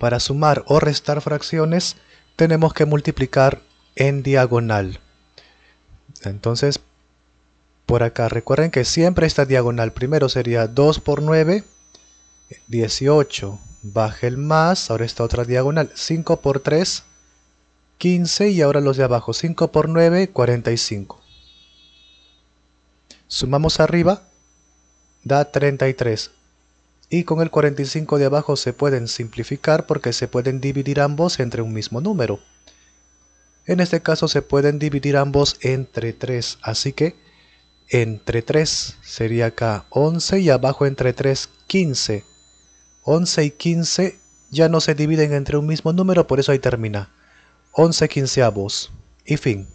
Para sumar o restar fracciones tenemos que multiplicar en diagonal. Entonces, por acá recuerden que siempre esta diagonal primero sería 2 por 9, 18, baje el más, ahora esta otra diagonal, 5 por 3, 15 y ahora los de abajo, 5 por 9, 45. Sumamos arriba, da 33. Y con el 45 de abajo se pueden simplificar porque se pueden dividir ambos entre un mismo número. En este caso se pueden dividir ambos entre 3, así que entre 3 sería acá 11 y abajo entre 3 15. 11 y 15 ya no se dividen entre un mismo número, por eso ahí termina. 11 quinceavos. Y fin.